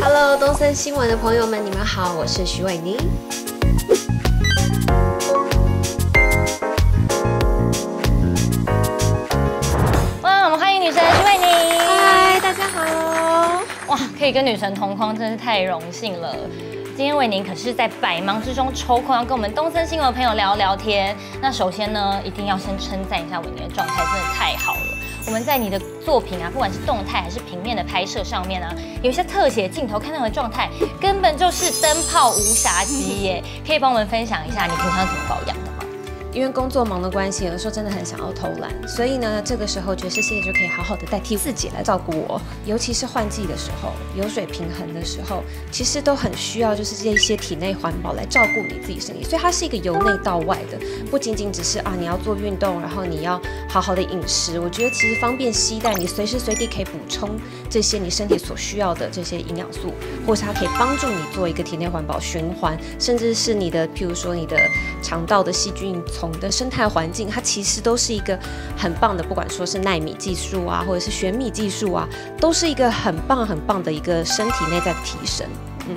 Hello，东森新闻的朋友们，你们好，我是徐伟宁。哇，我们欢迎女神徐伟宁。嗨，大家好。哇，可以跟女神同框，真是太荣幸了。今天伟宁可是在百忙之中抽空要跟我们东森新闻的朋友聊聊天。那首先呢，一定要先称赞一下伟宁的状态，真的太好了。我们在你的作品啊，不管是动态还是平面的拍摄上面啊，有一些特写镜头，看到的状态根本就是灯泡无瑕肌耶。可以帮我们分享一下你平常怎么保养？因为工作忙的关系，有的时候真的很想要偷懒，所以呢，这个时候爵士系列就可以好好的代替自己来照顾我。尤其是换季的时候，油水平衡的时候，其实都很需要就是这一些体内环保来照顾你自己身体。所以它是一个由内到外的，不仅仅只是啊你要做运动，然后你要好好的饮食。我觉得其实方便携带，你随时随地可以补充这些你身体所需要的这些营养素，或是它可以帮助你做一个体内环保循环，甚至是你的譬如说你的肠道的细菌从的生态环境，它其实都是一个很棒的，不管说是纳米技术啊，或者是玄米技术啊，都是一个很棒很棒的一个身体内在的提升。嗯，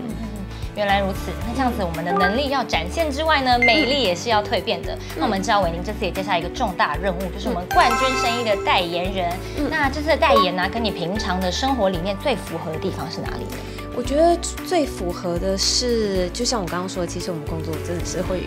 原来如此。那这样子，我们的能力要展现之外呢，美丽也是要蜕变的。那我们知道伟宁这次也接下一个重大任务，就是我们冠军生意的代言人。那这次的代言呢，跟你平常的生活理念最符合的地方是哪里呢？我觉得最符合的是，就像我刚刚说的，其实我们工作真的是会。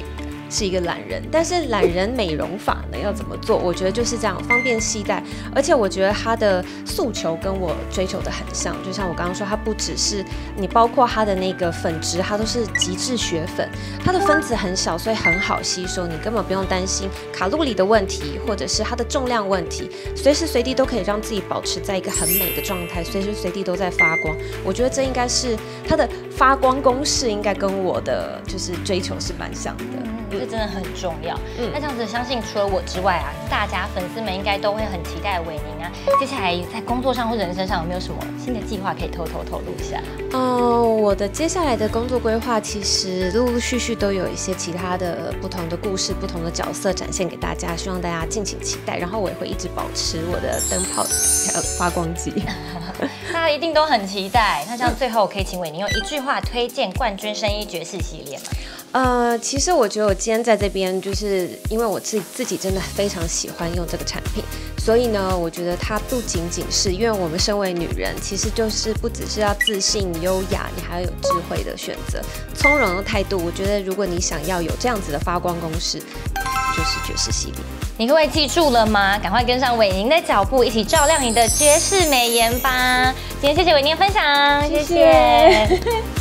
是一个懒人，但是懒人美容法呢要怎么做？我觉得就是这样，方便携带，而且我觉得它的诉求跟我追求的很像。就像我刚刚说，它不只是你，包括它的那个粉质，它都是极致雪粉，它的分子很小，所以很好吸收，你根本不用担心卡路里的问题，或者是它的重量问题，随时随地都可以让自己保持在一个很美的状态，随时随地都在发光。我觉得这应该是它的发光公式，应该跟我的就是追求是蛮像的。嗯这真的很重要。嗯，那这样子，相信除了我之外啊，大家粉丝们应该都会很期待伟宁啊。接下来在工作上或人生上有没有什么新的计划可以偷偷透露一下？嗯，我的接下来的工作规划其实陆陆续续都有一些其他的不同的故事、不同的角色展现给大家，希望大家敬请期待。然后我也会一直保持我的灯泡还有发光机，大家一定都很期待。那这样最后可以请伟宁用一句话推荐冠军生衣爵士系列吗？呃，其实我觉得我今天在这边，就是因为我自自己真的非常喜欢用这个产品，所以呢，我觉得它不仅仅是因为我们身为女人，其实就是不只是要自信、优雅，你还要有智慧的选择、从容的态度。我觉得如果你想要有这样子的发光公式，就是爵士系列。你各位记住了吗？赶快跟上伟宁的脚步，一起照亮你的爵士美颜吧！今天谢谢伟宁分享，谢谢。